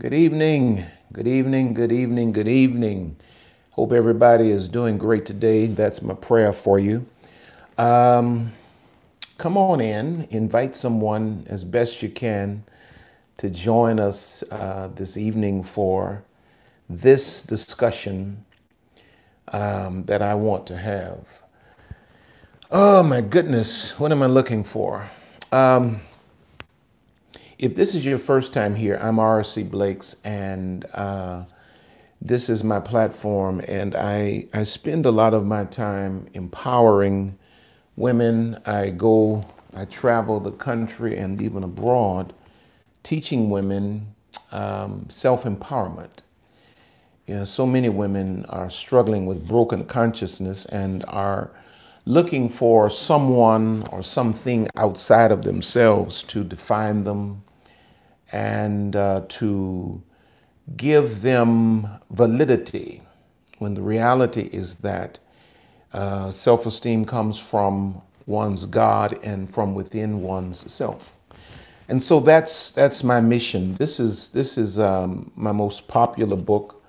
Good evening, good evening, good evening, good evening. Hope everybody is doing great today. That's my prayer for you. Um, come on in, invite someone as best you can to join us uh, this evening for this discussion um, that I want to have. Oh my goodness, what am I looking for? Um, if this is your first time here, I'm R.C. Blakes, and uh, this is my platform, and I, I spend a lot of my time empowering women. I go, I travel the country and even abroad, teaching women um, self empowerment. You know, so many women are struggling with broken consciousness and are looking for someone or something outside of themselves to define them, and uh, to give them validity when the reality is that uh, self esteem comes from one's God and from within one's self. And so that's that's my mission. This is this is um, my most popular book,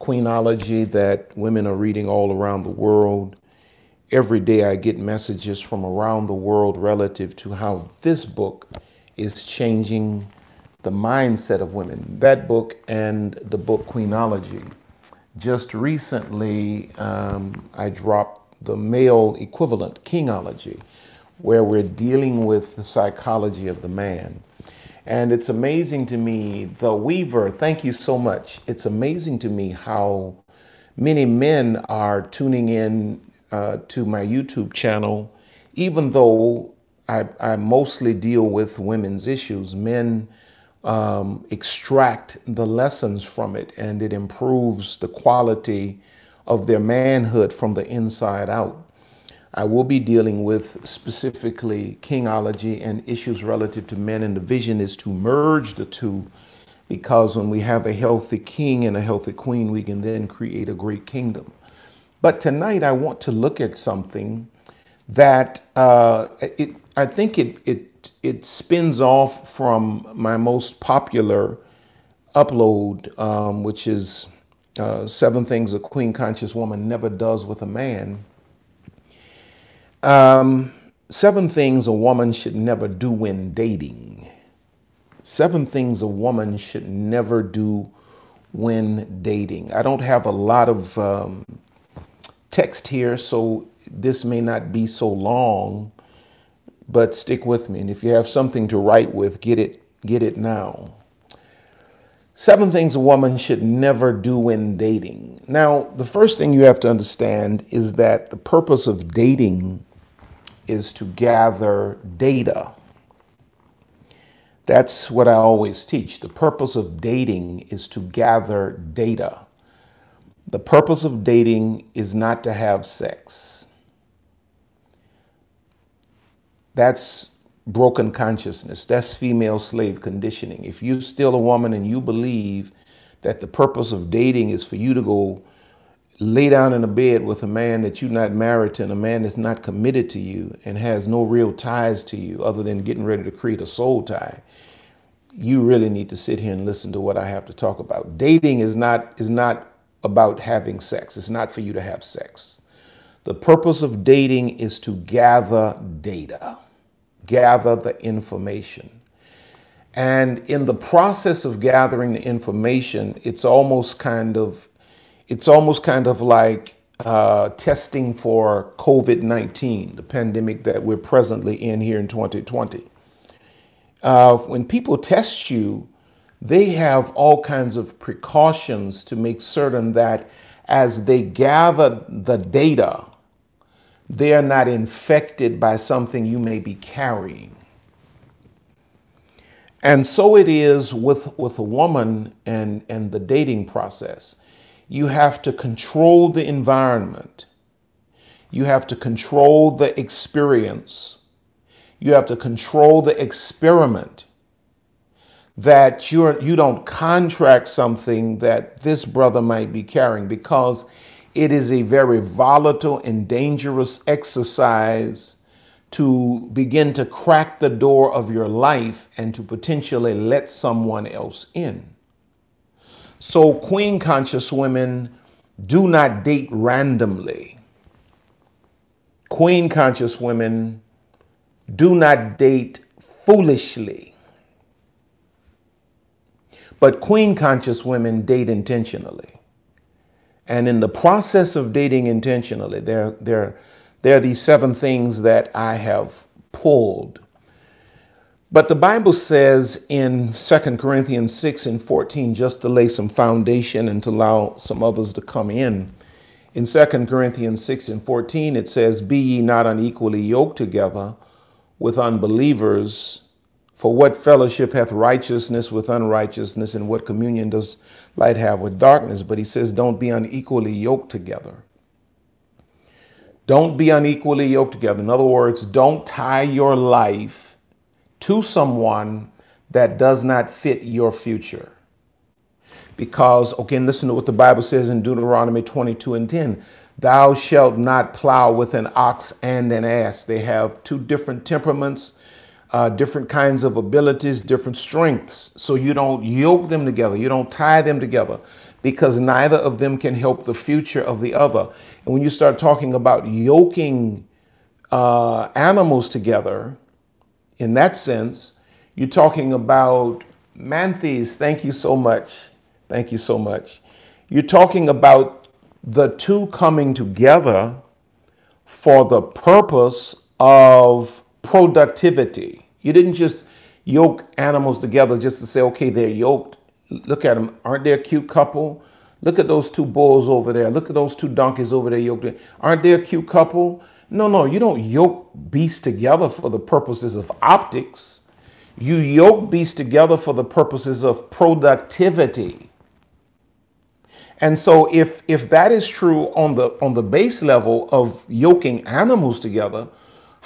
Queenology, that women are reading all around the world. Every day I get messages from around the world relative to how this book is changing the mindset of women. That book and the book Queenology. Just recently, um, I dropped the male equivalent, Kingology, where we're dealing with the psychology of the man. And it's amazing to me, the Weaver, thank you so much. It's amazing to me how many men are tuning in uh, to my YouTube channel, even though I, I mostly deal with women's issues. Men um, extract the lessons from it and it improves the quality of their manhood from the inside out. I will be dealing with specifically kingology and issues relative to men, and the vision is to merge the two because when we have a healthy king and a healthy queen, we can then create a great kingdom. But tonight, I want to look at something that uh, it, I think it, it it spins off from my most popular upload, um, which is uh, Seven Things a Queen Conscious Woman Never Does with a Man. Um, seven things a woman should never do when dating. Seven things a woman should never do when dating. I don't have a lot of um, text here, so this may not be so long but stick with me. And if you have something to write with, get it, get it now. Seven things a woman should never do when dating. Now, the first thing you have to understand is that the purpose of dating is to gather data. That's what I always teach. The purpose of dating is to gather data. The purpose of dating is not to have sex. That's broken consciousness. That's female slave conditioning. If you're still a woman and you believe that the purpose of dating is for you to go lay down in a bed with a man that you're not married to and a man that's not committed to you and has no real ties to you other than getting ready to create a soul tie, you really need to sit here and listen to what I have to talk about. Dating is not is not about having sex. It's not for you to have sex. The purpose of dating is to gather data gather the information. And in the process of gathering the information, it's almost kind of, it's almost kind of like uh, testing for COVID-19, the pandemic that we're presently in here in 2020. Uh, when people test you, they have all kinds of precautions to make certain that as they gather the data, they are not infected by something you may be carrying. And so it is with, with a woman and, and the dating process. You have to control the environment. You have to control the experience. You have to control the experiment that you're, you don't contract something that this brother might be carrying because it is a very volatile and dangerous exercise to begin to crack the door of your life and to potentially let someone else in. So, queen conscious women do not date randomly. Queen conscious women do not date foolishly. But queen conscious women date intentionally. And in the process of dating intentionally, there, there, there are these seven things that I have pulled. But the Bible says in 2 Corinthians 6 and 14, just to lay some foundation and to allow some others to come in. In 2 Corinthians 6 and 14, it says, Be ye not unequally yoked together with unbelievers. For what fellowship hath righteousness with unrighteousness, and what communion does light have with darkness? But he says, don't be unequally yoked together. Don't be unequally yoked together. In other words, don't tie your life to someone that does not fit your future. Because, again, listen to what the Bible says in Deuteronomy 22 and 10. Thou shalt not plow with an ox and an ass. They have two different temperaments uh, different kinds of abilities, different strengths. So you don't yoke them together, you don't tie them together because neither of them can help the future of the other. And when you start talking about yoking uh, animals together, in that sense, you're talking about manthes. Thank you so much. Thank you so much. You're talking about the two coming together for the purpose of productivity. You didn't just yoke animals together just to say, okay, they're yoked. Look at them. Aren't they a cute couple? Look at those two bulls over there. Look at those two donkeys over there yoked. Aren't they a cute couple? No, no, you don't yoke beasts together for the purposes of optics. You yoke beasts together for the purposes of productivity. And so if if that is true on the on the base level of yoking animals together,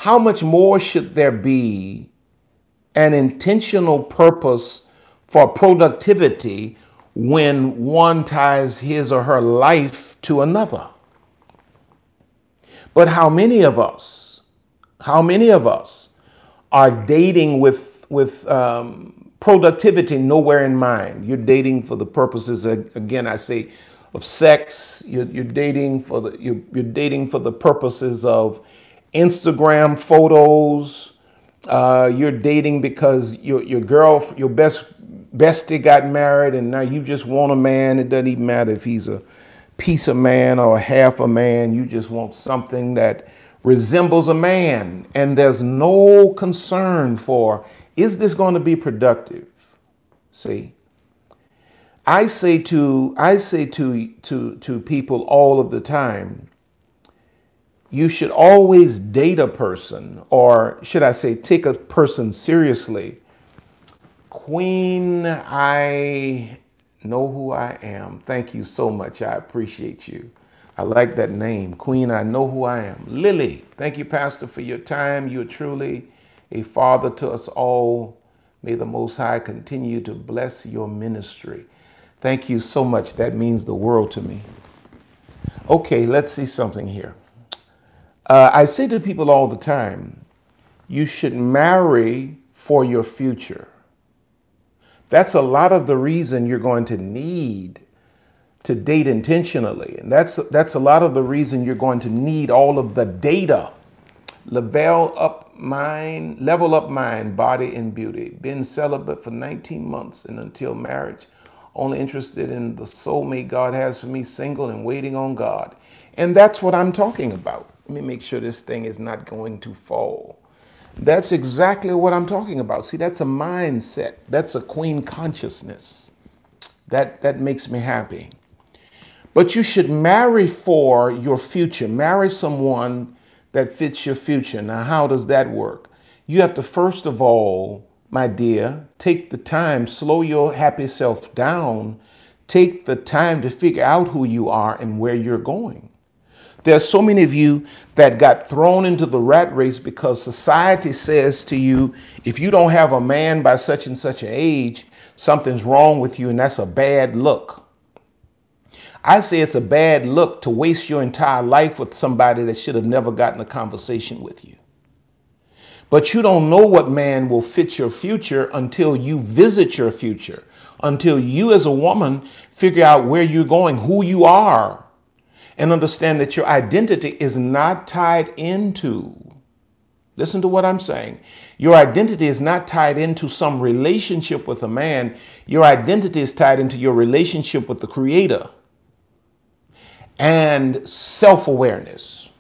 how much more should there be an intentional purpose for productivity when one ties his or her life to another? But how many of us, how many of us are dating with, with um, productivity nowhere in mind? You're dating for the purposes, again, I say, of sex. You're, you're dating for the you're, you're dating for the purposes of Instagram photos. Uh, you're dating because your your girl, your best bestie got married, and now you just want a man. It doesn't even matter if he's a piece of man or half a man. You just want something that resembles a man, and there's no concern for is this going to be productive. See, I say to I say to to to people all of the time you should always date a person, or should I say, take a person seriously. Queen, I know who I am. Thank you so much. I appreciate you. I like that name, Queen, I know who I am. Lily, thank you, Pastor, for your time. You're truly a father to us all. May the Most High continue to bless your ministry. Thank you so much. That means the world to me. Okay, let's see something here. Uh, I say to people all the time, you should marry for your future. That's a lot of the reason you're going to need to date intentionally. And that's, that's a lot of the reason you're going to need all of the data. Level up mind, level up mind, body, and beauty. Been celibate for 19 months and until marriage. Only interested in the soulmate God has for me, single and waiting on God. And that's what I'm talking about. Let me make sure this thing is not going to fall. That's exactly what I'm talking about. See, that's a mindset. That's a queen consciousness. That, that makes me happy. But you should marry for your future. Marry someone that fits your future. Now, how does that work? You have to, first of all, my dear, take the time, slow your happy self down, take the time to figure out who you are and where you're going. There's so many of you that got thrown into the rat race because society says to you, if you don't have a man by such and such an age, something's wrong with you, and that's a bad look. I say it's a bad look to waste your entire life with somebody that should have never gotten a conversation with you. But you don't know what man will fit your future until you visit your future, until you as a woman figure out where you're going, who you are, and understand that your identity is not tied into. Listen to what I'm saying. Your identity is not tied into some relationship with a man. Your identity is tied into your relationship with the Creator and self awareness.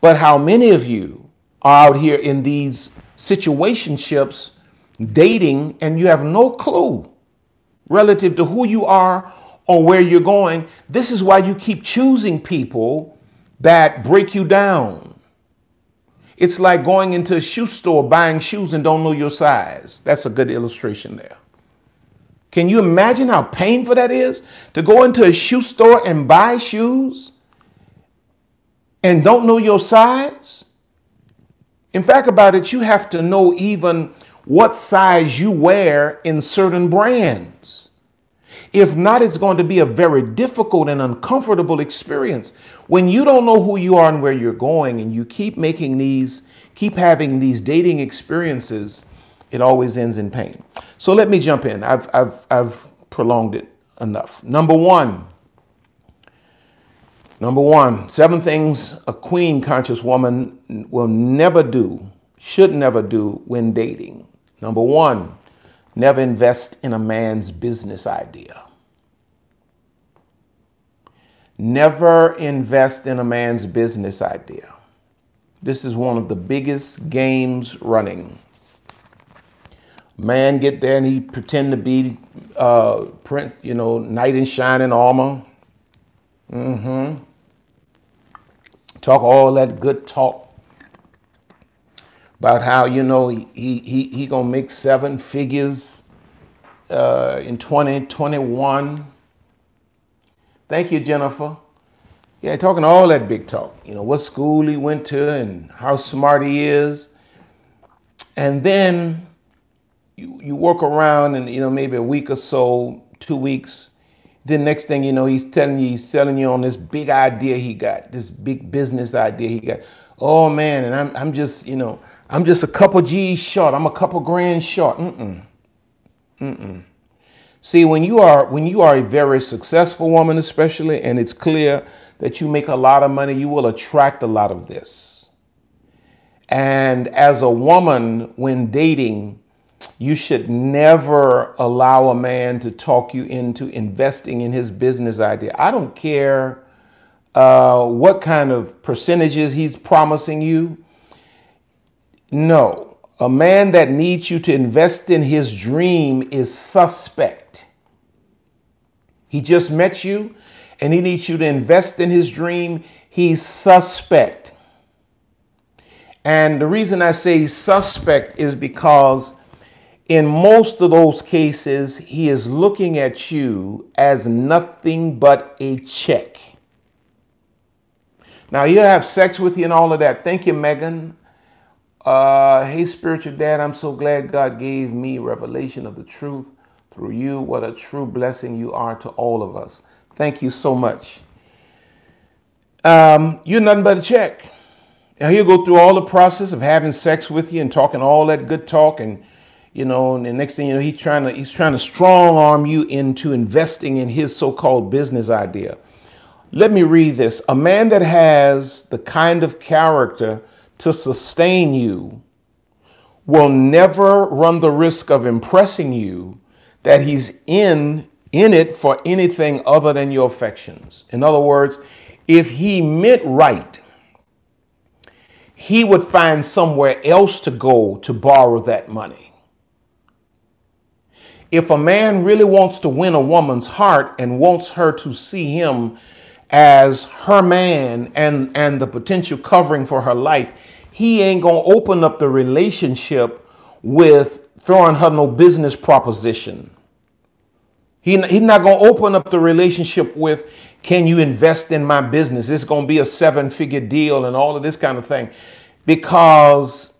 But how many of you are out here in these situationships dating and you have no clue relative to who you are or where you're going? This is why you keep choosing people that break you down. It's like going into a shoe store buying shoes and don't know your size. That's a good illustration there. Can you imagine how painful that is to go into a shoe store and buy shoes and don't know your size? In fact, about it, you have to know even what size you wear in certain brands. If not, it's going to be a very difficult and uncomfortable experience. When you don't know who you are and where you're going, and you keep making these, keep having these dating experiences, it always ends in pain. So let me jump in. I've, I've, I've prolonged it enough. Number one, Number one, seven things a queen conscious woman will never do, should never do when dating. Number one, never invest in a man's business idea. Never invest in a man's business idea. This is one of the biggest games running. Man get there and he pretend to be uh, print, you know, knight in shining armor. Mm-hmm talk all that good talk about how you know he he he, gonna make seven figures uh, in 2021. Thank you, Jennifer. Yeah, talking all that big talk. You know what school he went to and how smart he is, and then you you work around and you know maybe a week or so, two weeks, then next thing you know, he's telling you, he's selling you on this big idea he got, this big business idea he got. Oh man, and I'm I'm just, you know, I'm just a couple G's short. I'm a couple grand short. Mm-mm. Mm-mm. See, when you are when you are a very successful woman, especially, and it's clear that you make a lot of money, you will attract a lot of this. And as a woman, when dating, you should never allow a man to talk you into investing in his business idea. I don't care uh, what kind of percentages he's promising you. No, a man that needs you to invest in his dream is suspect. He just met you and he needs you to invest in his dream. He's suspect. And the reason I say suspect is because in most of those cases, he is looking at you as nothing but a check. Now, he'll have sex with you and all of that. Thank you, Megan. Uh, hey, spiritual dad, I'm so glad God gave me revelation of the truth through you. What a true blessing you are to all of us. Thank you so much. Um, you're nothing but a check. Now, he'll go through all the process of having sex with you and talking all that good talk and you know, and the next thing you know, he's trying to he's trying to strong arm you into investing in his so-called business idea. Let me read this. A man that has the kind of character to sustain you will never run the risk of impressing you that he's in in it for anything other than your affections. In other words, if he meant right, he would find somewhere else to go to borrow that money. If a man really wants to win a woman's heart and wants her to see him as her man and, and the potential covering for her life, he ain't going to open up the relationship with throwing her no business proposition. He, he's not going to open up the relationship with, can you invest in my business? It's going to be a seven figure deal and all of this kind of thing because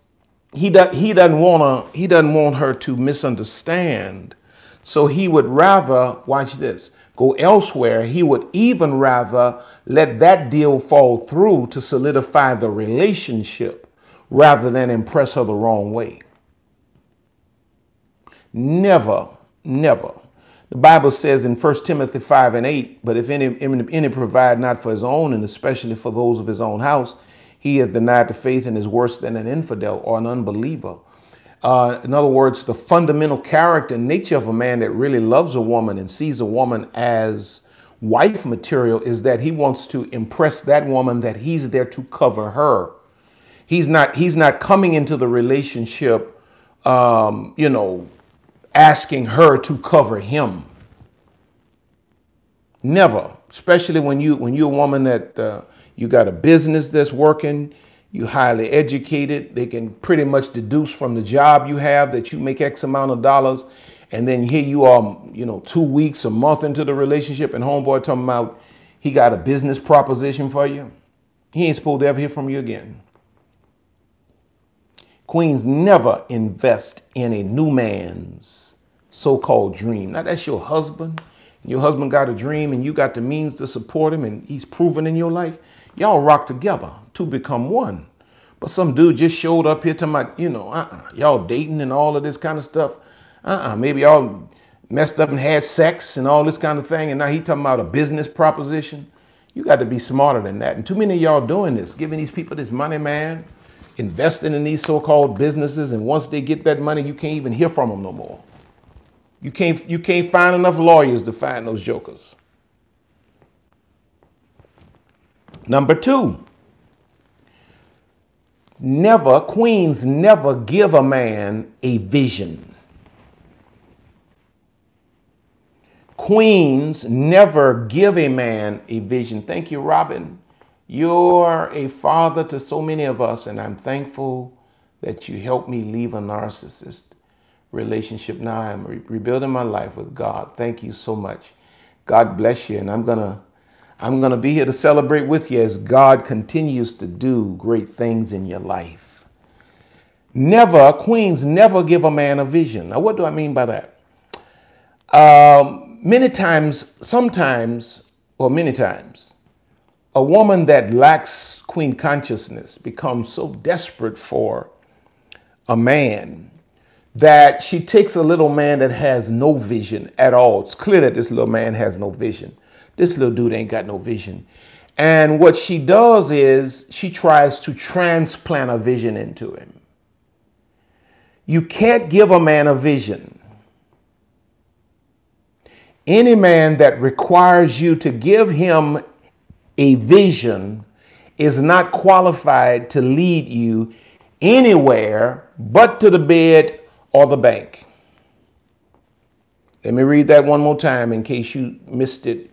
he, do, he doesn't want to, he doesn't want her to misunderstand so he would rather, watch this, go elsewhere. He would even rather let that deal fall through to solidify the relationship rather than impress her the wrong way. Never, never. The Bible says in 1 Timothy 5 and 8, but if any, any provide not for his own, and especially for those of his own house, he hath denied the faith and is worse than an infidel or an unbeliever. Uh, in other words, the fundamental character and nature of a man that really loves a woman and sees a woman as wife material is that he wants to impress that woman that he's there to cover her. He's not he's not coming into the relationship, um, you know, asking her to cover him. Never, especially when you when you're a woman that uh, you got a business that's working, you highly educated. They can pretty much deduce from the job you have that you make X amount of dollars, and then here you are, you know, two weeks, a month into the relationship, and homeboy talking about he got a business proposition for you. He ain't supposed to ever hear from you again. Queens never invest in a new man's so-called dream. Now that's your husband. Your husband got a dream and you got the means to support him and he's proven in your life. Y'all rock together to become one. But some dude just showed up here to my, you know, uh-uh, y'all dating and all of this kind of stuff. Uh-uh, maybe y'all messed up and had sex and all this kind of thing. And now he talking about a business proposition. You got to be smarter than that. And too many of y'all doing this, giving these people this money, man investing in these so-called businesses, and once they get that money, you can't even hear from them no more. You can't, you can't find enough lawyers to find those jokers. Number two, never, queens never give a man a vision. Queens never give a man a vision. Thank you, Robin. You're a father to so many of us, and I'm thankful that you helped me leave a narcissist relationship. Now I'm re rebuilding my life with God. Thank you so much. God bless you, and I'm gonna I'm gonna be here to celebrate with you as God continues to do great things in your life. Never, queens never give a man a vision. Now, what do I mean by that? Um, many times, sometimes, or many times, a woman that lacks queen consciousness becomes so desperate for a man that she takes a little man that has no vision at all. It's clear that this little man has no vision. This little dude ain't got no vision. And what she does is she tries to transplant a vision into him. You can't give a man a vision. Any man that requires you to give him a vision is not qualified to lead you anywhere but to the bed or the bank. Let me read that one more time in case you missed it.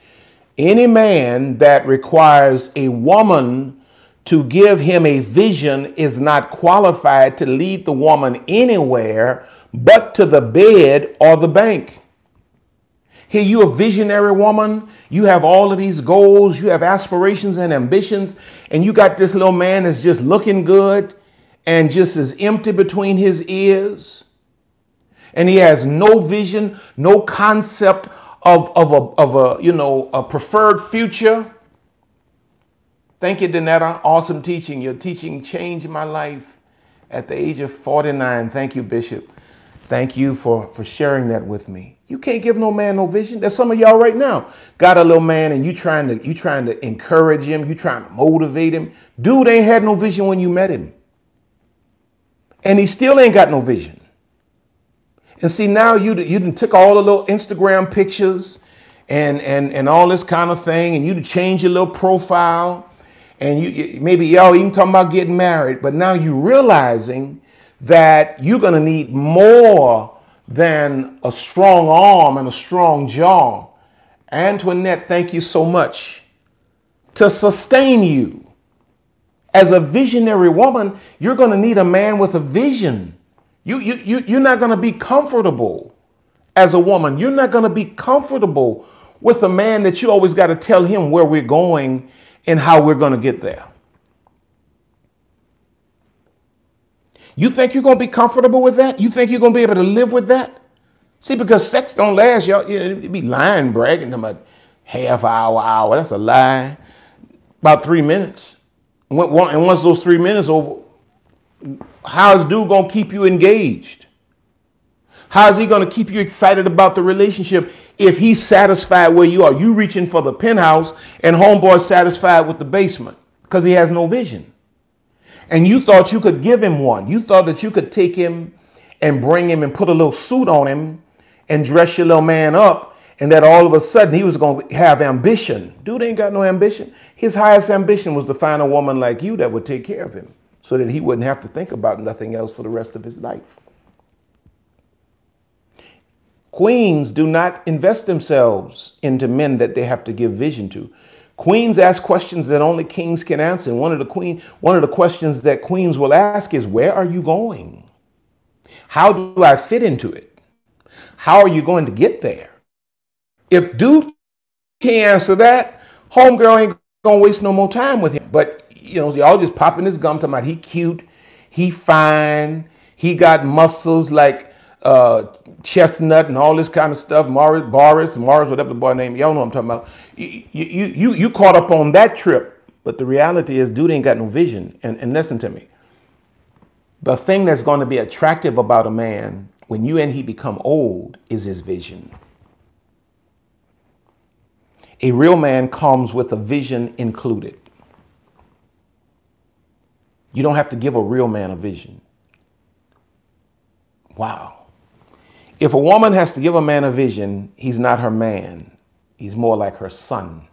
Any man that requires a woman to give him a vision is not qualified to lead the woman anywhere but to the bed or the bank. Here, you a visionary woman. You have all of these goals. You have aspirations and ambitions. And you got this little man that's just looking good and just as empty between his ears. And he has no vision, no concept of, of, a, of a, you know, a preferred future. Thank you, Danetta. Awesome teaching. Your teaching changed my life at the age of 49. Thank you, Bishop. Thank you for, for sharing that with me. You can't give no man no vision. There's some of y'all right now got a little man and you trying to you trying to encourage him, you trying to motivate him. Dude ain't had no vision when you met him. And he still ain't got no vision. And see now you you took all the little Instagram pictures and and and all this kind of thing and you change your little profile and you maybe y'all even talking about getting married, but now you realizing that you're going to need more than a strong arm and a strong jaw. Antoinette, thank you so much. To sustain you as a visionary woman, you're going to need a man with a vision. You, you, you, you're not going to be comfortable as a woman. You're not going to be comfortable with a man that you always got to tell him where we're going and how we're going to get there. You think you're going to be comfortable with that? You think you're going to be able to live with that? See, because sex don't last, y'all. You be lying, bragging about half hour, hour. That's a lie. About three minutes. And once those three minutes over, how is dude gonna keep you engaged? How is he gonna keep you excited about the relationship if he's satisfied where you are? You reaching for the penthouse and homeboy satisfied with the basement because he has no vision. And you thought you could give him one. You thought that you could take him and bring him and put a little suit on him and dress your little man up and that all of a sudden he was going to have ambition. Dude ain't got no ambition. His highest ambition was to find a woman like you that would take care of him so that he wouldn't have to think about nothing else for the rest of his life. Queens do not invest themselves into men that they have to give vision to. Queens ask questions that only kings can answer. And one of the queen, one of the questions that queens will ask is, where are you going? How do I fit into it? How are you going to get there? If dude can't answer that, homegirl ain't gonna waste no more time with him. But you know, y'all just popping his gum talking about he cute, he fine, he got muscles like uh, Chestnut and all this kind of stuff. Morris, Boris, Morris, whatever the boy name, y'all know I'm talking about. You, you, you, you caught up on that trip, but the reality is, dude ain't got no vision. And, and listen to me. The thing that's going to be attractive about a man when you and he become old is his vision. A real man comes with a vision included. You don't have to give a real man a vision. Wow. If a woman has to give a man a vision, he's not her man. He's more like her son.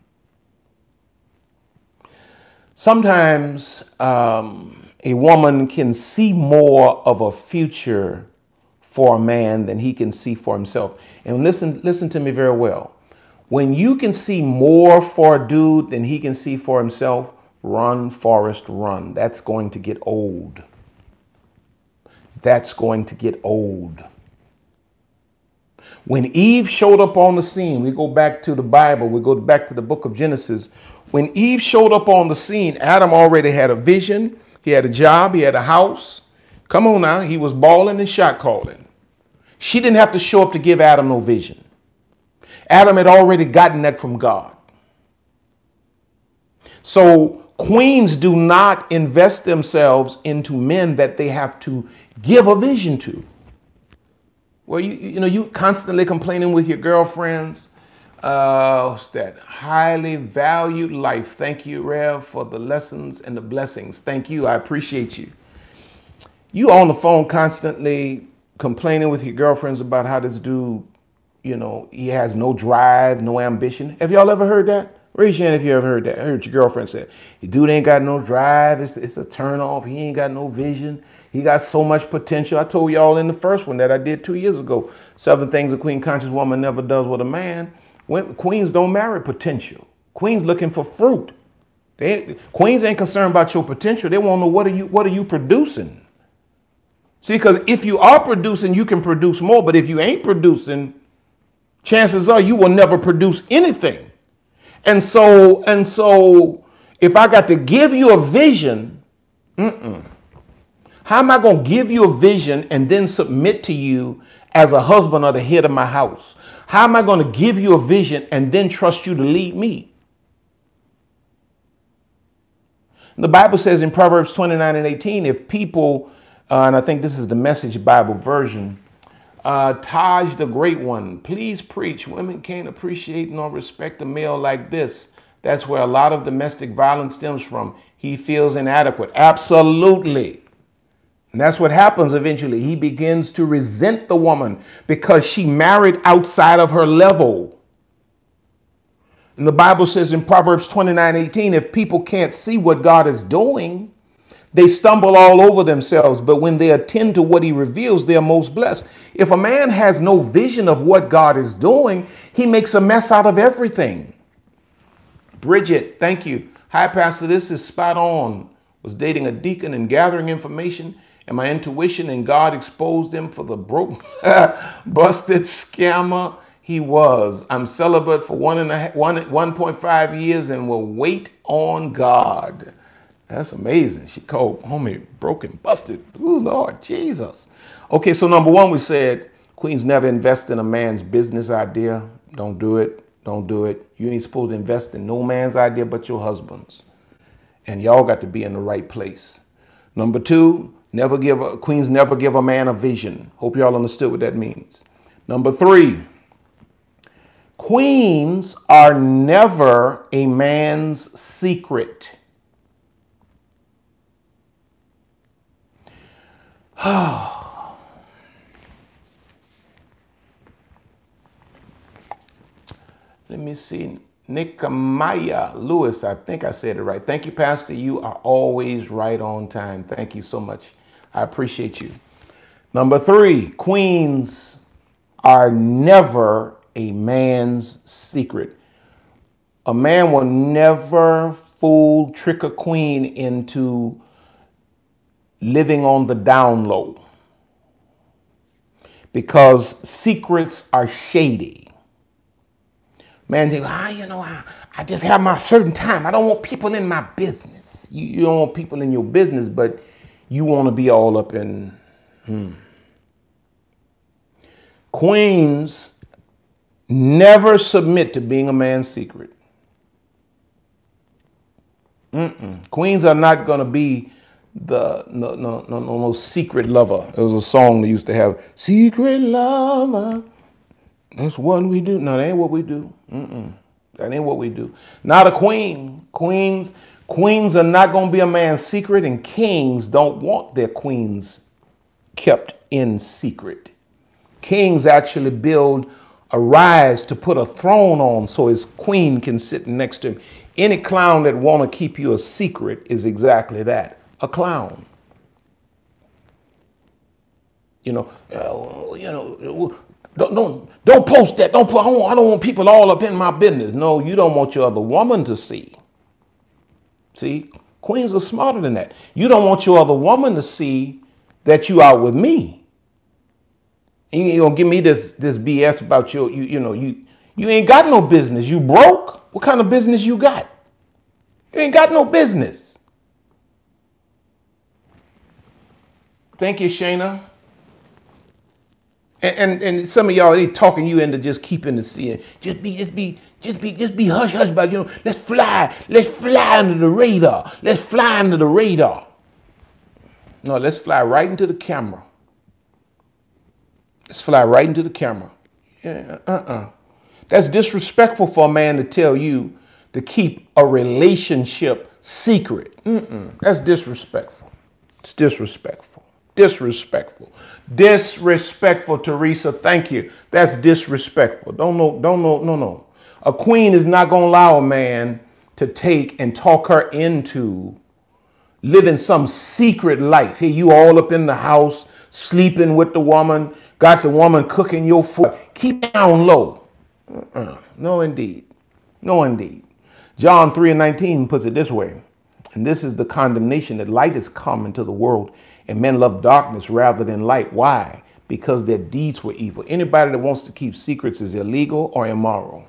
Sometimes um, a woman can see more of a future for a man than he can see for himself. And listen, listen to me very well. When you can see more for a dude than he can see for himself, run, Forrest, run. That's going to get old. That's going to get old. When Eve showed up on the scene, we go back to the Bible, we go back to the book of Genesis. When Eve showed up on the scene, Adam already had a vision, he had a job, he had a house. Come on now, he was balling and shot calling. She didn't have to show up to give Adam no vision. Adam had already gotten that from God. So queens do not invest themselves into men that they have to give a vision to. Well, you, you know, you constantly complaining with your girlfriends. Uh, that? Highly valued life. Thank you, Rev, for the lessons and the blessings. Thank you. I appreciate you. You on the phone constantly complaining with your girlfriends about how this dude, you know, he has no drive, no ambition. Have y'all ever heard that? Raise your hand if you ever heard that. I heard your girlfriend say, "The dude ain't got no drive. It's, it's a turn off. He ain't got no vision. He got so much potential. I told y'all in the first one that I did two years ago. Seven things a queen conscious woman never does with a man. When, queens don't marry potential. Queens looking for fruit. They, queens ain't concerned about your potential. They want to know what are you what are you producing. See, because if you are producing, you can produce more. But if you ain't producing, chances are you will never produce anything. And so, and so, if I got to give you a vision, mm-mm. How am I going to give you a vision and then submit to you as a husband or the head of my house? How am I going to give you a vision and then trust you to lead me? The Bible says in Proverbs 29 and 18, if people, uh, and I think this is the message Bible version, uh, Taj the Great One, please preach. Women can't appreciate nor respect a male like this. That's where a lot of domestic violence stems from. He feels inadequate. Absolutely. And that's what happens eventually. He begins to resent the woman because she married outside of her level. And the Bible says in Proverbs 29 18, if people can't see what God is doing, they stumble all over themselves. But when they attend to what he reveals, they're most blessed. If a man has no vision of what God is doing, he makes a mess out of everything. Bridget, thank you. Hi, Pastor. This is spot on. Was dating a deacon and gathering information and my intuition and God exposed him for the broke, busted scammer he was. I'm celibate for one and a half, one, 1.5 years and will wait on God. That's amazing. She called homie broken, busted. Ooh, Lord Jesus. Okay, so number one, we said queens never invest in a man's business idea. Don't do it. Don't do it. You ain't supposed to invest in no man's idea but your husband's. And y'all got to be in the right place. Number two, Never give a, queens never give a man a vision. Hope y'all understood what that means. Number three, queens are never a man's secret. Let me see. Nikamaya Lewis, I think I said it right. Thank you, Pastor. You are always right on time. Thank you so much. I appreciate you. Number three, queens are never a man's secret. A man will never fool, trick a queen into living on the down low because secrets are shady. Man, you, ah, you know, I, I just have my certain time. I don't want people in my business. You, you don't want people in your business, but you want to be all up in. Hmm. Queens never submit to being a man's secret. Mm-mm. Queens are not going to be the no, no, no, no, no secret lover. It was a song they used to have. Secret lover. That's what we do. No, that ain't what we do. Mm-mm. That ain't what we do. Not a queen. Queens, queens are not going to be a man's secret, and kings don't want their queens kept in secret. Kings actually build a rise to put a throne on so his queen can sit next to him. Any clown that want to keep you a secret is exactly that a clown. You know, uh, you know, don't, don't, don't post that. Don't put, I don't, I don't want people all up in my business. No, you don't want your other woman to see. See, queens are smarter than that. You don't want your other woman to see that you out with me. And you gonna give me this this BS about your, you, you know, you you ain't got no business. You broke. What kind of business you got? You ain't got no business. Thank you, Shayna. And, and, and some of y'all they talking you into just keeping the sea. Just be just be just be just be hush hush about you know. Let's fly. Let's fly under the radar. Let's fly under the radar. No, let's fly right into the camera. Let's fly right into the camera. Yeah, uh-uh. That's disrespectful for a man to tell you to keep a relationship secret. Mm-mm. That's disrespectful. It's disrespectful. Disrespectful. Disrespectful, Teresa. Thank you. That's disrespectful. Don't know, don't know, no, no. A queen is not going to allow a man to take and talk her into living some secret life. Here, you all up in the house, sleeping with the woman, got the woman cooking your food. Keep down low. Uh-uh. No, indeed. No, indeed. John 3 and 19 puts it this way. And this is the condemnation that light has come into the world and men love darkness rather than light. Why? Because their deeds were evil. Anybody that wants to keep secrets is illegal or immoral.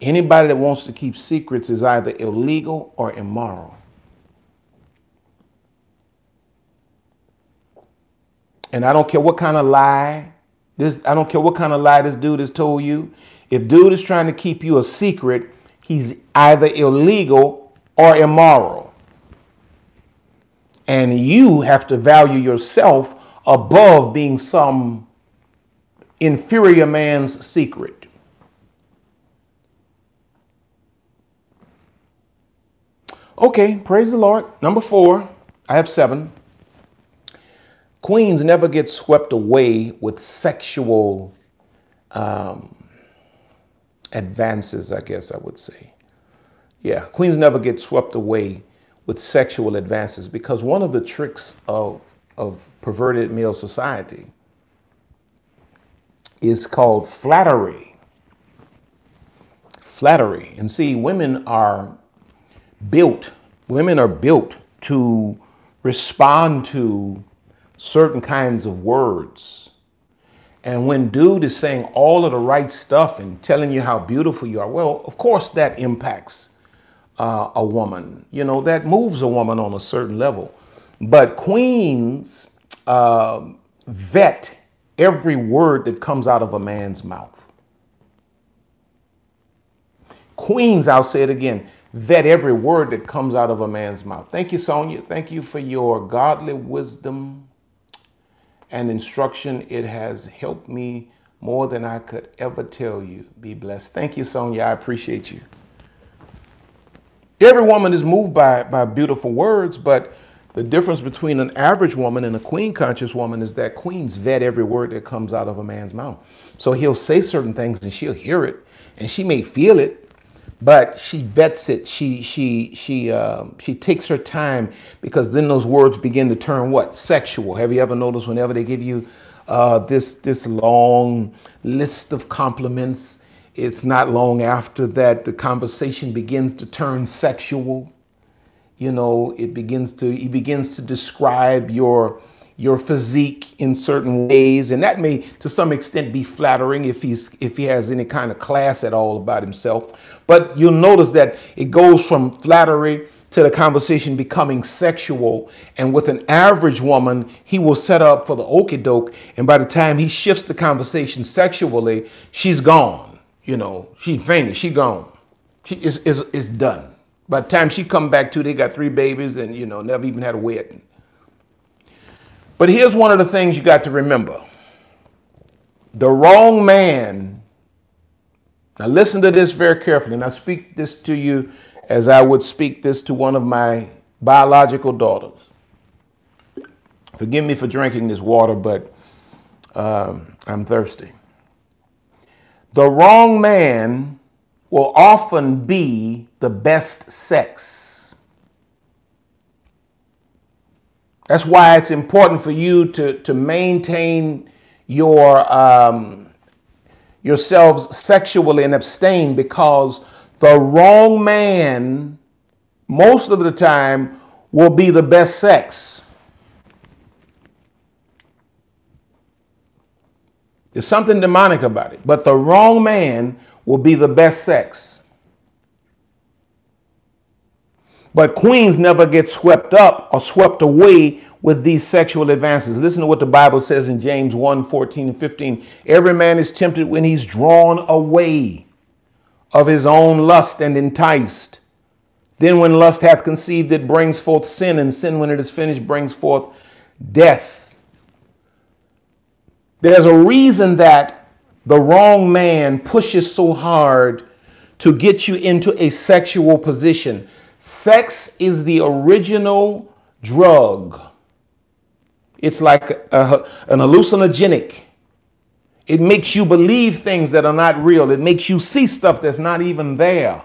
Anybody that wants to keep secrets is either illegal or immoral. And I don't care what kind of lie this I don't care what kind of lie this dude has told you. If dude is trying to keep you a secret, he's either illegal or immoral. And you have to value yourself above being some inferior man's secret. Okay, praise the Lord. Number four, I have seven. Queens never get swept away with sexual um, advances, I guess I would say. Yeah, queens never get swept away with sexual advances because one of the tricks of, of perverted male society is called flattery. Flattery. And see, women are built, women are built to respond to certain kinds of words. And when dude is saying all of the right stuff and telling you how beautiful you are, well, of course that impacts uh, a woman. You know, that moves a woman on a certain level. But queens uh, vet every word that comes out of a man's mouth. Queens, I'll say it again, vet every word that comes out of a man's mouth. Thank you, Sonia. Thank you for your godly wisdom and instruction. It has helped me more than I could ever tell you. Be blessed. Thank you, Sonia. I appreciate you. Every woman is moved by, by beautiful words, but the difference between an average woman and a queen conscious woman is that queens vet every word that comes out of a man's mouth. So he'll say certain things and she'll hear it and she may feel it, but she vets it. She she she uh, she takes her time because then those words begin to turn what sexual. Have you ever noticed whenever they give you uh, this this long list of compliments, it's not long after that the conversation begins to turn sexual. You know it begins to he begins to describe your your physique in certain ways. And that may to some extent be flattering if he's if he has any kind of class at all about himself. But you'll notice that it goes from flattery to the conversation becoming sexual. And with an average woman he will set up for the okey doke and by the time he shifts the conversation sexually she's gone you know she fainted she gone she is is, is done by the time she come back to, they got three babies and, you know, never even had a wedding. But here's one of the things you got to remember. The wrong man, now listen to this very carefully, and I speak this to you as I would speak this to one of my biological daughters. Forgive me for drinking this water, but um, I'm thirsty. The wrong man will often be the best sex. That's why it's important for you to, to maintain your um, yourselves sexually and abstain because the wrong man most of the time will be the best sex. There's something demonic about it, but the wrong man will be the best sex. But queens never get swept up or swept away with these sexual advances. Listen to what the Bible says in James 1 14 and 15. Every man is tempted when he's drawn away of his own lust and enticed. Then, when lust hath conceived, it brings forth sin, and sin, when it is finished, brings forth death. There's a reason that the wrong man pushes so hard to get you into a sexual position. Sex is the original drug. It's like a, an hallucinogenic. It makes you believe things that are not real. It makes you see stuff that's not even there.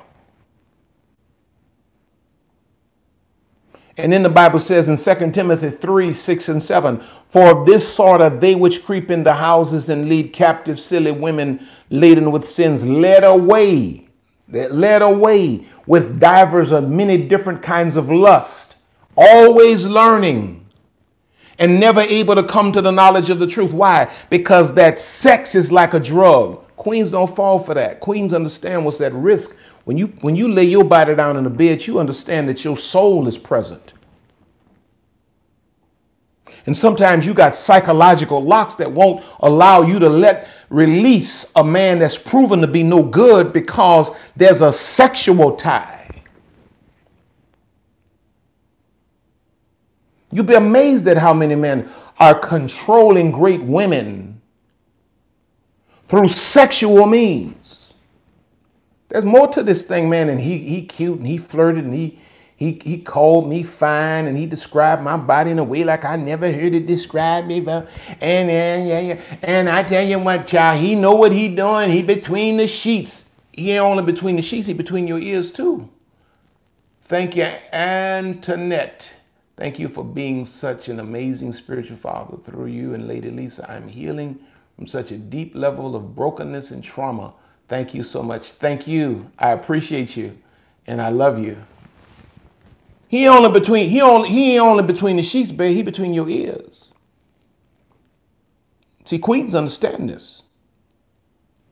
And then the Bible says in 2 Timothy 3 6 and 7 For of this sort are they which creep into houses and lead captive silly women laden with sins, led away, led away with divers of many different kinds of lust, always learning and never able to come to the knowledge of the truth. Why? Because that sex is like a drug. Queens don't fall for that. Queens understand what's at risk when you, when you lay your body down in the bed, you understand that your soul is present. And sometimes you got psychological locks that won't allow you to let release a man that's proven to be no good because there's a sexual tie. You'd be amazed at how many men are controlling great women through sexual means. There's more to this thing, man. And he he cute and he flirted and he he he called me fine and he described my body in a way like I never heard it described before. And and yeah, yeah. And I tell you what, child, he know what he doing. He between the sheets. He ain't only between the sheets, he between your ears too. Thank you, Antoinette. Thank you for being such an amazing spiritual father. Through you and Lady Lisa, I'm healing from such a deep level of brokenness and trauma Thank you so much. Thank you. I appreciate you and I love you. He only between he only he ain't only between the sheets, babe. He between your ears. See, queens understand this.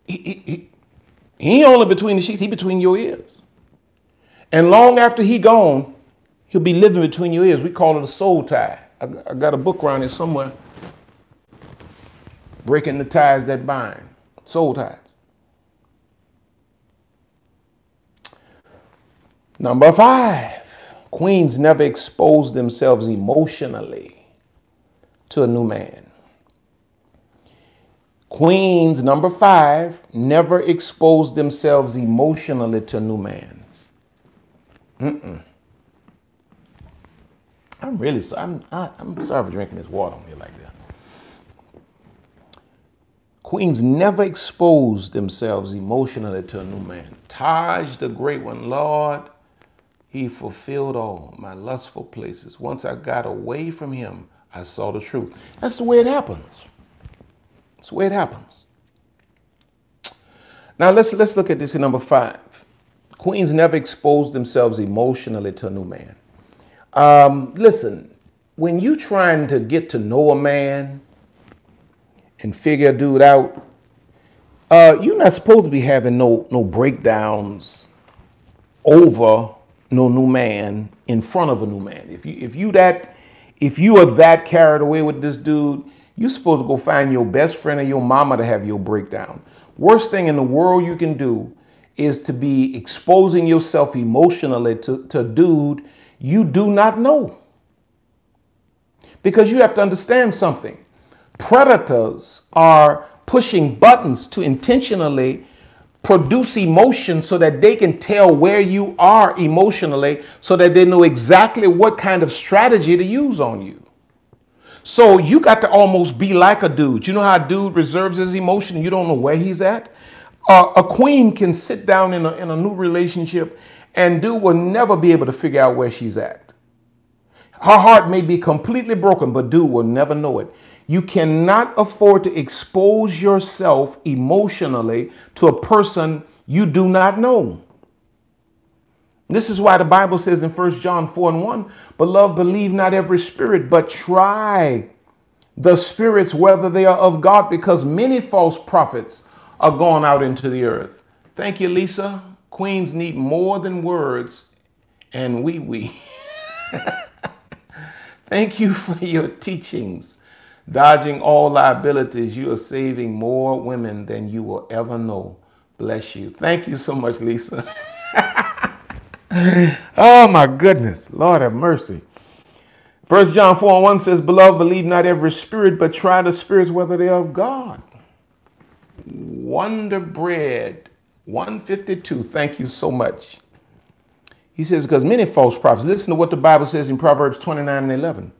He, he, he, he only between the sheets, he between your ears. And long after he gone, he'll be living between your ears. We call it a soul tie. I, I got a book around here somewhere. Breaking the ties that bind. Soul ties. Number five, queens never expose themselves emotionally to a new man. Queens, number five, never expose themselves emotionally to a new man. Mm-mm. I'm really sorry. I'm, I, i am sorry for drinking this water on me like that. Queens never expose themselves emotionally to a new man. Taj, the great one, Lord, he fulfilled all my lustful places. Once I got away from him, I saw the truth. That's the way it happens. That's the way it happens. Now let's let's look at this in number five. Queens never expose themselves emotionally to a new man. Um, listen, when you're trying to get to know a man and figure a dude out, uh, you're not supposed to be having no no breakdowns over no new man in front of a new man. If you if you that if you are that carried away with this dude, you're supposed to go find your best friend or your mama to have your breakdown. Worst thing in the world you can do is to be exposing yourself emotionally to, to a dude you do not know. Because you have to understand something. Predators are pushing buttons to intentionally produce emotion so that they can tell where you are emotionally so that they know exactly what kind of strategy to use on you. So you got to almost be like a dude. You know how a dude reserves his emotion you don't know where he's at? Uh, a queen can sit down in a, in a new relationship and dude will never be able to figure out where she's at. Her heart may be completely broken, but dude will never know it. You cannot afford to expose yourself emotionally to a person you do not know. This is why the Bible says in 1 John 4 and 1, Beloved, believe not every spirit, but try the spirits whether they are of God, because many false prophets are gone out into the earth. Thank you, Lisa. Queens need more than words and we we. Thank you for your teachings. Dodging all liabilities, you are saving more women than you will ever know. Bless you. Thank you so much, Lisa. oh my goodness. Lord have mercy. First John 4 and 1 says, Beloved, believe not every spirit, but try the spirits whether they are of God. Wonder Bread 152. Thank you so much. He says, because many false prophets, listen to what the Bible says in Proverbs 29 and 11.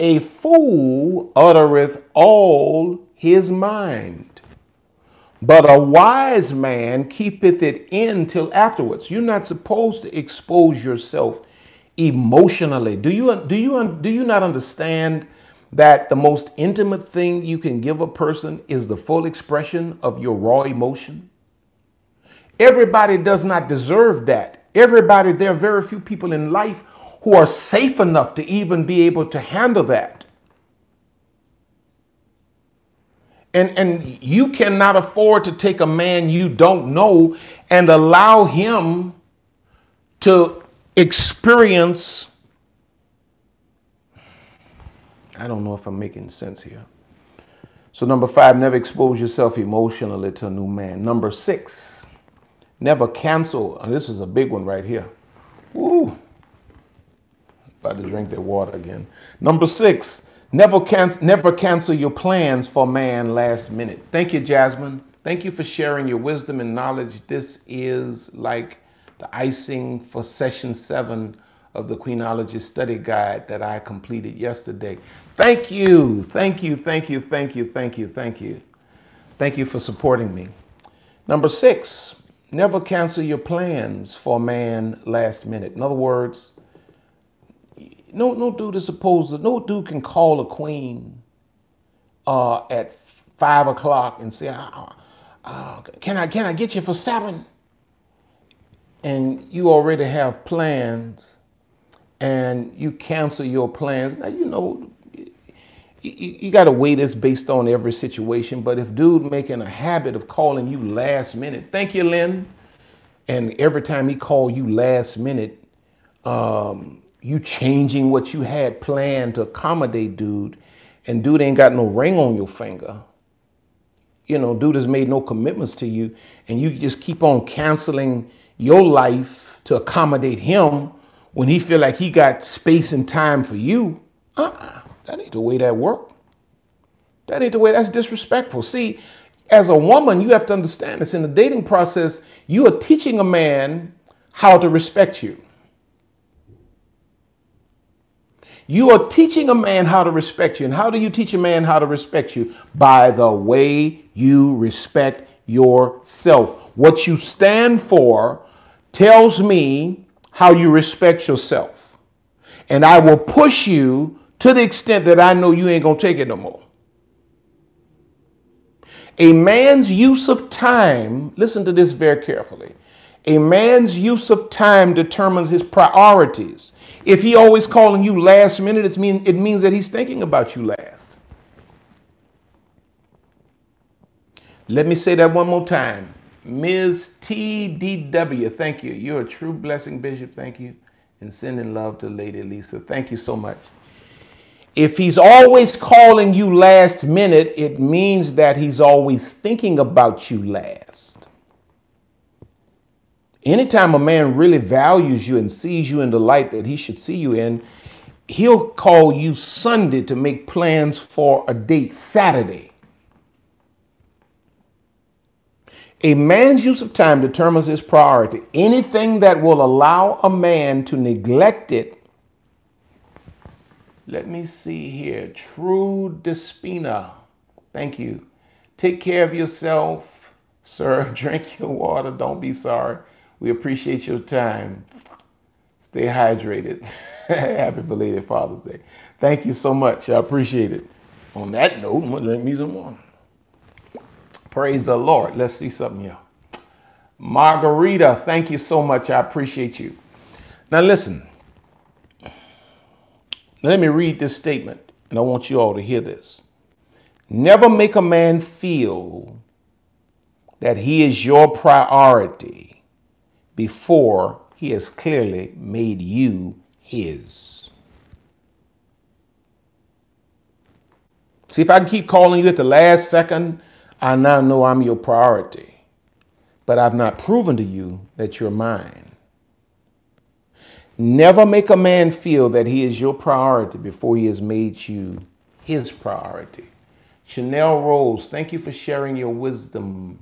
A fool uttereth all his mind, but a wise man keepeth it in till afterwards. You're not supposed to expose yourself emotionally. Do you do you do you not understand that the most intimate thing you can give a person is the full expression of your raw emotion? Everybody does not deserve that. Everybody, there are very few people in life who are safe enough to even be able to handle that. And, and you cannot afford to take a man you don't know and allow him to experience. I don't know if I'm making sense here. So, number five, never expose yourself emotionally to a new man. Number six, never cancel. And this is a big one right here. Woo. About to drink their water again. Number six, never cancel, never cancel your plans for man last minute. Thank you, Jasmine. Thank you for sharing your wisdom and knowledge. This is like the icing for session seven of the Queenology study guide that I completed yesterday. Thank you, thank you, thank you, thank you, thank you, thank you. Thank you for supporting me. Number six, never cancel your plans for man last minute. In other words, no no dude is supposed to no dude can call a queen uh, at five o'clock and say, uh, uh, "Can I can I get you for seven? And you already have plans, and you cancel your plans. Now you know you, you got to weigh this based on every situation. But if dude making a habit of calling you last minute, thank you, Lynn. And every time he call you last minute, um, you changing what you had planned to accommodate dude, and dude ain't got no ring on your finger. You know, dude has made no commitments to you, and you just keep on canceling your life to accommodate him when he feel like he got space and time for you. Uh-uh. That ain't the way that work. That ain't the way. That's disrespectful. See, as a woman, you have to understand this in the dating process, you are teaching a man how to respect you. You are teaching a man how to respect you. And how do you teach a man how to respect you? By the way you respect yourself. What you stand for tells me how you respect yourself. And I will push you to the extent that I know you ain't going to take it no more. A man's use of time, listen to this very carefully. A man's use of time determines his priorities. If he always calling you last minute, it, mean, it means that he's thinking about you last. Let me say that one more time. Ms. TDW, thank you. You're a true blessing, Bishop. Thank you. And sending love to Lady Lisa. Thank you so much. If he's always calling you last minute, it means that he's always thinking about you last. Anytime a man really values you and sees you in the light that he should see you in, he'll call you Sunday to make plans for a date Saturday. A man's use of time determines his priority. Anything that will allow a man to neglect it. Let me see here. True Despina. Thank you. Take care of yourself, sir. Drink your water. Don't be sorry. We appreciate your time. Stay hydrated. Happy belated Father's Day. Thank you so much. I appreciate it. On that note, I'm going to drink me some water. Praise the Lord. Let's see something here. Margarita, thank you so much. I appreciate you. Now, listen. Let me read this statement, and I want you all to hear this. Never make a man feel that he is your priority before he has clearly made you his. See, if I can keep calling you at the last second, I now know I'm your priority, but I've not proven to you that you're mine. Never make a man feel that he is your priority before he has made you his priority. Chanel Rose, thank you for sharing your wisdom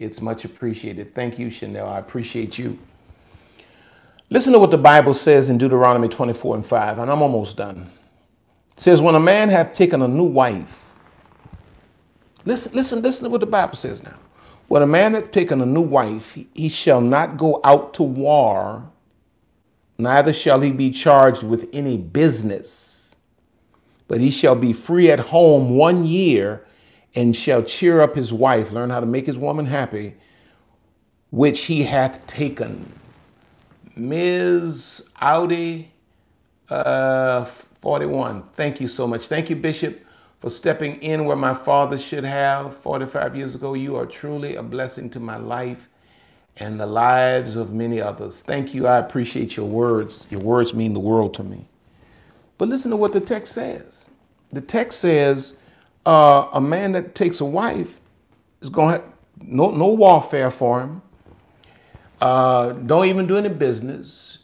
it's much appreciated. Thank you, Chanel. I appreciate you. Listen to what the Bible says in Deuteronomy 24 and 5, and I'm almost done. It says, When a man hath taken a new wife, listen, listen, listen to what the Bible says now. When a man hath taken a new wife, he shall not go out to war, neither shall he be charged with any business, but he shall be free at home one year and shall cheer up his wife, learn how to make his woman happy, which he hath taken. Ms. Audi uh, 41, thank you so much. Thank you, Bishop, for stepping in where my father should have 45 years ago. You are truly a blessing to my life and the lives of many others. Thank you. I appreciate your words. Your words mean the world to me. But listen to what the text says. The text says, uh, a man that takes a wife is going to have no, no warfare for him. Uh, don't even do any business.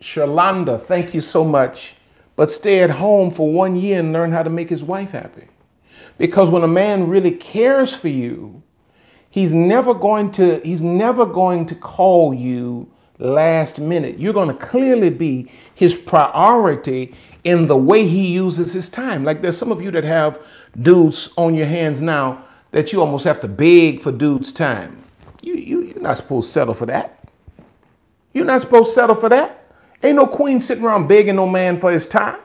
Shalanda, thank you so much. But stay at home for one year and learn how to make his wife happy. Because when a man really cares for you, he's never going to, he's never going to call you last minute. You're going to clearly be his priority in the way he uses his time. Like there's some of you that have dudes on your hands now that you almost have to beg for dudes' time. You, you, you're not supposed to settle for that. You're not supposed to settle for that. Ain't no queen sitting around begging no man for his time.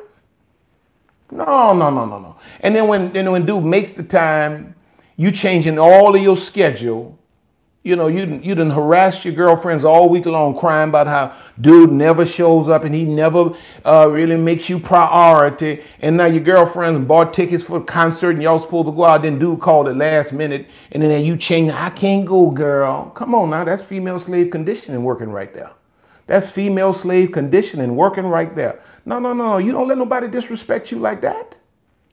No, no, no, no, no. And then when, then when dude makes the time, you changing all of your schedule you know, you you done harassed your girlfriends all week long, crying about how dude never shows up and he never uh, really makes you priority. And now your girlfriend bought tickets for a concert and y'all supposed to go out. Then dude called at last minute, and then you change. I can't go, girl. Come on now, that's female slave conditioning working right there. That's female slave conditioning working right there. No, no, no, you don't let nobody disrespect you like that.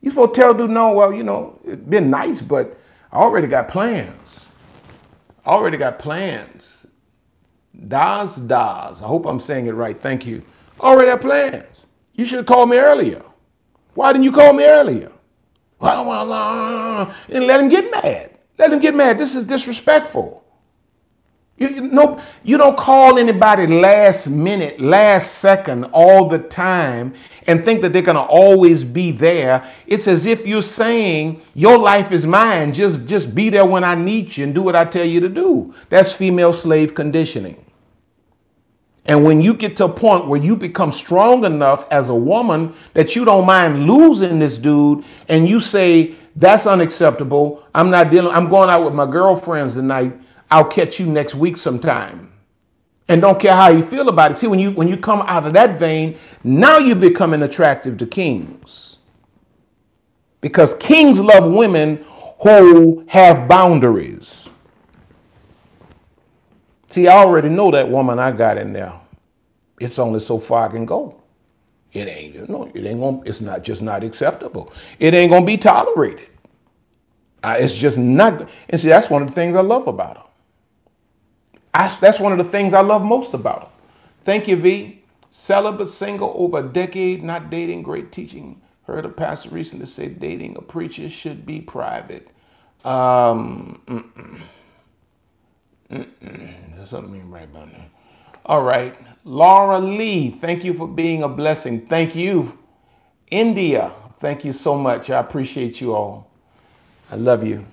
You supposed to tell dude, no, well, you know, it's been nice, but I already got plans already got plans. Das Das. I hope I'm saying it right. Thank you. Already have plans. You should have called me earlier. Why didn't you call me earlier? Well, well, uh, and let him get mad. Let him get mad. This is disrespectful. You, you, you don't call anybody last minute, last second, all the time and think that they're going to always be there. It's as if you're saying, Your life is mine. Just, just be there when I need you and do what I tell you to do. That's female slave conditioning. And when you get to a point where you become strong enough as a woman that you don't mind losing this dude and you say, That's unacceptable. I'm not dealing, I'm going out with my girlfriends tonight I'll catch you next week sometime. And don't care how you feel about it. See, when you when you come out of that vein, now you're becoming attractive to kings. Because kings love women who have boundaries. See, I already know that woman I got in there. It's only so far I can go. It ain't, you know, it ain't gonna, it's not just not acceptable. It ain't gonna be tolerated. It's just not, and see, that's one of the things I love about her. I, that's one of the things I love most about him. Thank you, V. Celibate, single, over a decade, not dating, great teaching. Heard a pastor recently say dating a preacher should be private. Um, mm-mm. Mm-mm. There's something right about that. All right. Laura Lee, thank you for being a blessing. Thank you. India, thank you so much. I appreciate you all. I love you.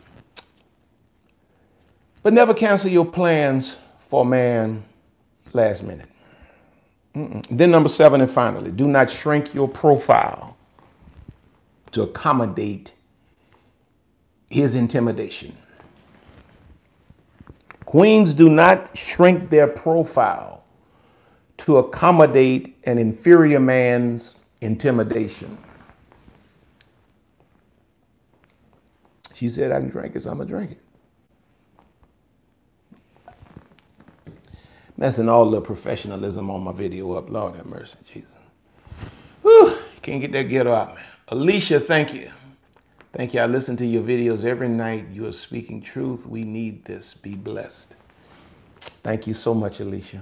But never cancel your plans for man last minute. Mm-mm. Then, number seven, and finally, do not shrink your profile to accommodate his intimidation. Queens do not shrink their profile to accommodate an inferior man's intimidation. She said, I can drink it, so I'm going to drink it. Messing all the professionalism on my video up. Lord have mercy, Jesus. Whew, can't get that ghetto out, man. Alicia, thank you. Thank you. I listen to your videos every night. You are speaking truth. We need this. Be blessed. Thank you so much, Alicia.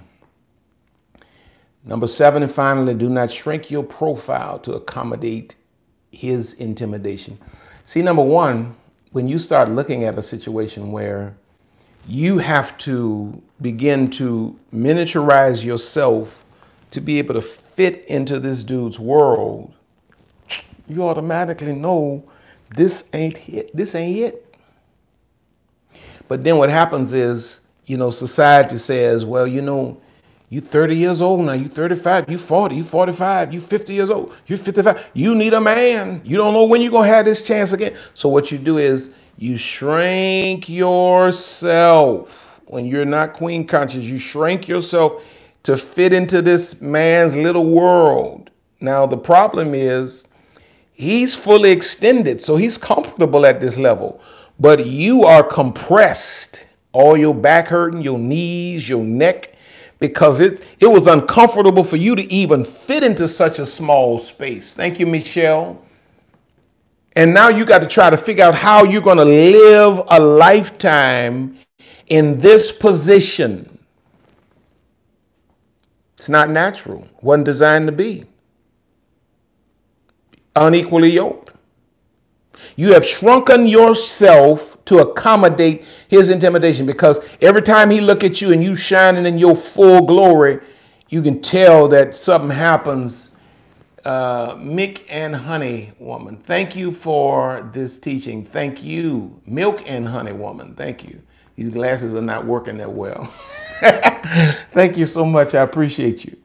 Number seven, and finally, do not shrink your profile to accommodate his intimidation. See, number one, when you start looking at a situation where you have to begin to miniaturize yourself to be able to fit into this dude's world, you automatically know this ain't it. This ain't it. But then what happens is, you know, society says, well, you know, you 30 years old now, you 35, you 40, you 45, you 50 years old, you 55. You need a man. You don't know when you're going to have this chance again. So what you do is you shrink yourself. When you're not queen conscious, you shrink yourself to fit into this man's little world. Now, the problem is he's fully extended, so he's comfortable at this level, but you are compressed. All your back hurting, your knees, your neck, because it, it was uncomfortable for you to even fit into such a small space. Thank you, Michelle. And now you got to try to figure out how you're going to live a lifetime in this position. It's not natural. Wasn't designed to be. Unequally yoked. You have shrunken yourself to accommodate his intimidation because every time he look at you and you shining in your full glory, you can tell that something happens uh, Milk and Honey Woman, thank you for this teaching. Thank you. Milk and Honey Woman, thank you. These glasses are not working that well. thank you so much. I appreciate you.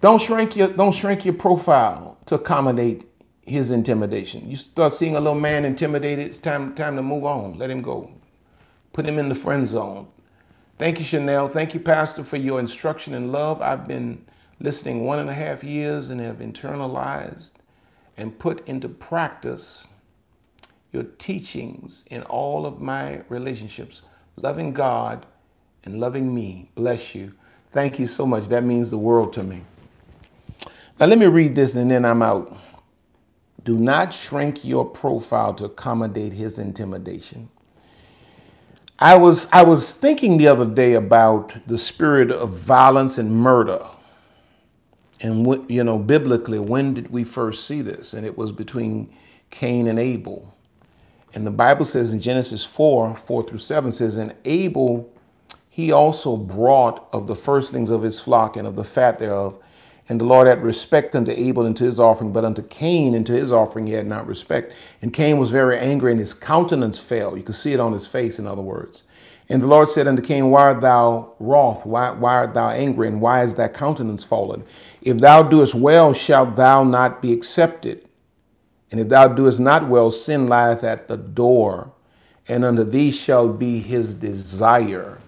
Don't shrink your don't shrink your profile to accommodate his intimidation. You start seeing a little man intimidated, it's time time to move on. Let him go. Put him in the friend zone. Thank you, Chanel. Thank you, Pastor, for your instruction and love. I've been listening one and a half years and have internalized and put into practice your teachings in all of my relationships, loving God and loving me. Bless you. Thank you so much. That means the world to me. Now, let me read this and then I'm out. Do not shrink your profile to accommodate his intimidation. I was I was thinking the other day about the spirit of violence and murder. And you know, biblically, when did we first see this? And it was between Cain and Abel. And the Bible says in Genesis 4, 4 through 7 says, And Abel he also brought of the firstlings of his flock and of the fat thereof. And the Lord had respect unto Abel and to his offering, but unto Cain and to his offering he had not respect. And Cain was very angry, and his countenance fell. You could see it on his face, in other words. And the Lord said unto Cain, Why art thou wroth? Why, why art thou angry? And why is thy countenance fallen? If thou doest well, shalt thou not be accepted. And if thou doest not well, sin lieth at the door, and unto thee shall be his desire,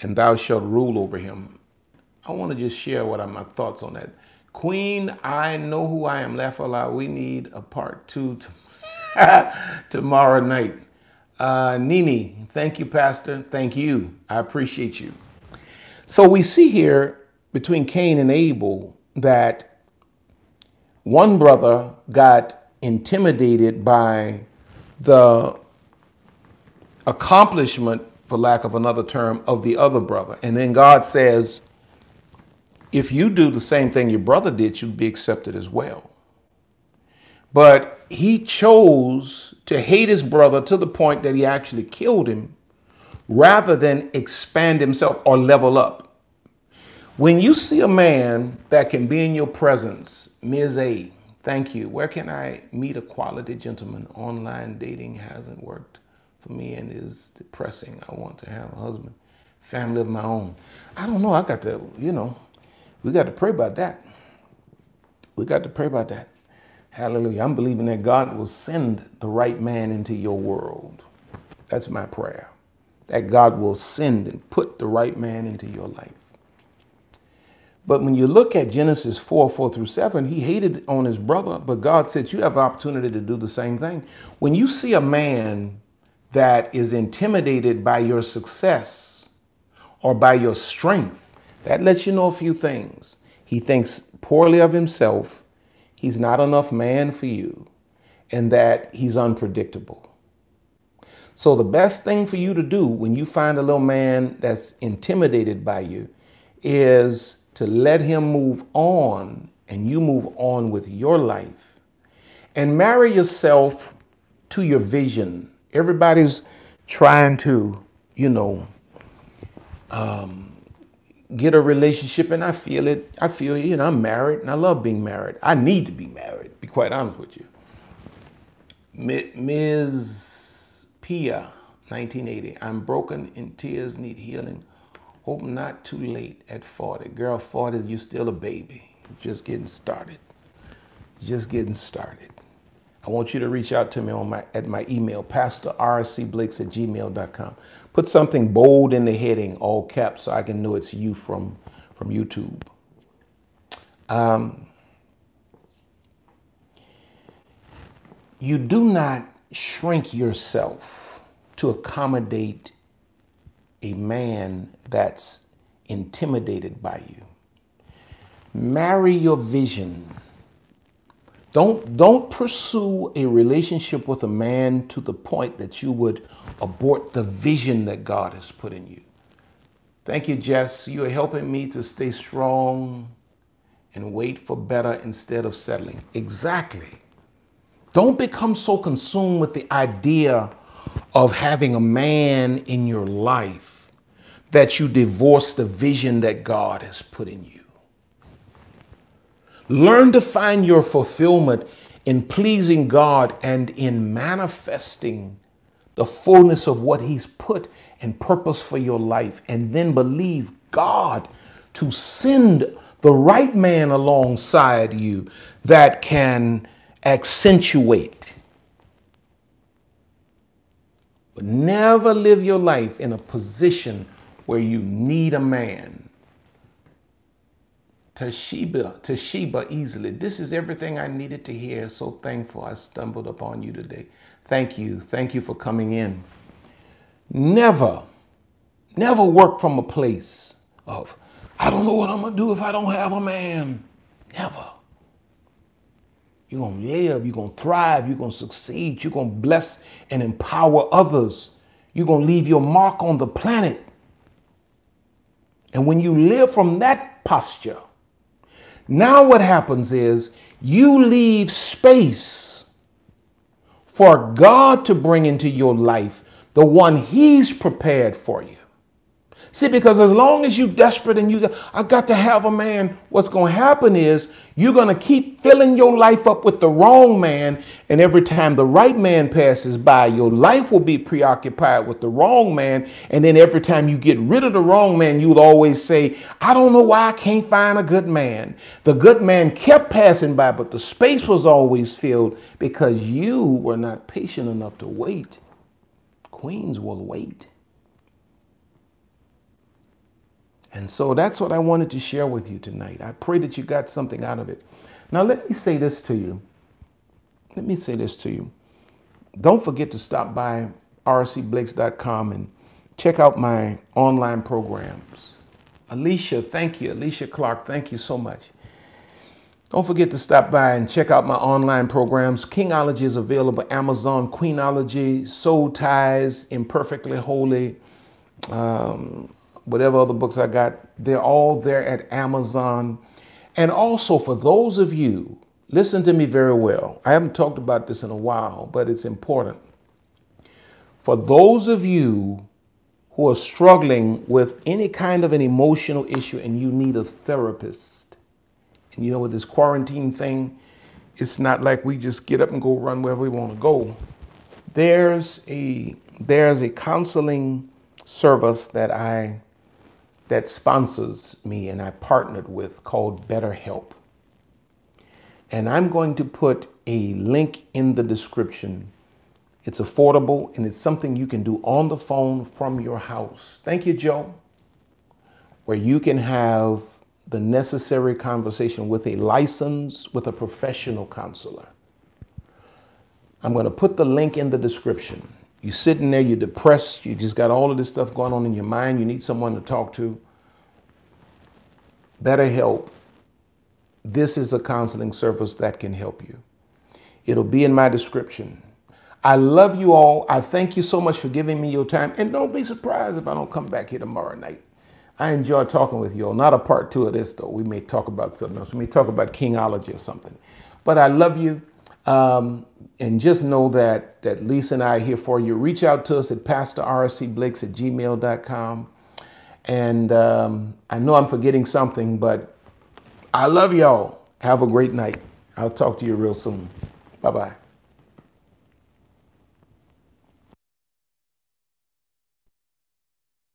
and thou shalt rule over him. I want to just share what are my thoughts on that. Queen, I know who I am. Laugh aloud. We need a part two tomorrow night. Uh, Nini, thank you, Pastor. Thank you. I appreciate you. So we see here between Cain and Abel that one brother got intimidated by the accomplishment, for lack of another term, of the other brother. And then God says, if you do the same thing your brother did, you'd be accepted as well. But he chose to hate his brother to the point that he actually killed him rather than expand himself or level up. When you see a man that can be in your presence, Ms. A, thank you. Where can I meet a quality gentleman? Online dating hasn't worked for me and is depressing. I want to have a husband, family of my own. I don't know. I got to, you know, we got to pray about that. We got to pray about that. Hallelujah. I'm believing that God will send the right man into your world. That's my prayer. That God will send and put the right man into your life. But when you look at Genesis 4, 4 through 7, he hated on his brother, but God said, You have opportunity to do the same thing. When you see a man that is intimidated by your success or by your strength, that lets you know a few things. He thinks poorly of himself, he's not enough man for you, and that he's unpredictable. So, the best thing for you to do when you find a little man that's intimidated by you is to let him move on and you move on with your life and marry yourself to your vision. Everybody's trying to, you know, um, get a relationship and I feel it. I feel, you know, I'm married and I love being married. I need to be married, be quite honest with you. Ms. Pia, 1980. I'm broken in tears, need healing. Hope not too late at 40. Girl, 40, you still a baby. Just getting started. Just getting started. I want you to reach out to me on my at my email, pastorrcblakes at gmail.com. Put something bold in the heading, all caps, so I can know it's you from, from YouTube. Um, you do not shrink yourself to accommodate a man that's intimidated by you. Marry your vision don't, don't pursue a relationship with a man to the point that you would abort the vision that God has put in you. Thank you, Jess. You are helping me to stay strong and wait for better instead of settling. Exactly. Don't become so consumed with the idea of having a man in your life that you divorce the vision that God has put in you. Learn to find your fulfillment in pleasing God and in manifesting the fullness of what He's put and purpose for your life. And then believe God to send the right man alongside you that can accentuate. But never live your life in a position where you need a man Toshiba, Toshiba easily. This is everything I needed to hear. So thankful I stumbled upon you today. Thank you. Thank you for coming in. Never, never work from a place of, I don't know what I'm going to do if I don't have a man. Never. You're going to live. You're going to thrive. You're going to succeed. You're going to bless and empower others. You're going to leave your mark on the planet. And when you live from that posture, now what happens is you leave space for God to bring into your life the one He's prepared for you. See, because as long as you're desperate and you, I got to have a man, what's going to happen is you're going to keep filling your life up with the wrong man. And every time the right man passes by, your life will be preoccupied with the wrong man. And then every time you get rid of the wrong man, you'll always say, I don't know why I can't find a good man. The good man kept passing by, but the space was always filled because you were not patient enough to wait. Queens will wait. And so that's what I wanted to share with you tonight. I pray that you got something out of it. Now, let me say this to you. Let me say this to you. Don't forget to stop by rcblakes.com and check out my online programs. Alicia, thank you. Alicia Clark, thank you so much. Don't forget to stop by and check out my online programs. Kingology is available Amazon, Queenology, Soul Ties, Imperfectly Holy, um, whatever other books I got, they're all there at Amazon. And also for those of you, listen to me very well. I haven't talked about this in a while, but it's important. For those of you who are struggling with any kind of an emotional issue and you need a therapist, and you know, with this quarantine thing, it's not like we just get up and go run wherever we want to go. There's a there's a counseling service that I that sponsors me and I partnered with called BetterHelp. And I'm going to put a link in the description. It's affordable and it's something you can do on the phone from your house. Thank you, Joe. Where you can have the necessary conversation with a license, with a professional counselor. I'm going to put the link in the description. You're sitting there, you're depressed, you just got all of this stuff going on in your mind, you need someone to talk to. BetterHelp. This is a counseling service that can help you. It'll be in my description. I love you all. I thank you so much for giving me your time. And don't be surprised if I don't come back here tomorrow night. I enjoy talking with you all. Not a part two of this, though. We may talk about something else. We may talk about Kingology or something. But I love you. Um, and just know that, that Lisa and I are here for you. Reach out to us at pastorrcblakes at gmail.com. And um, I know I'm forgetting something, but I love y'all. Have a great night. I'll talk to you real soon. Bye bye.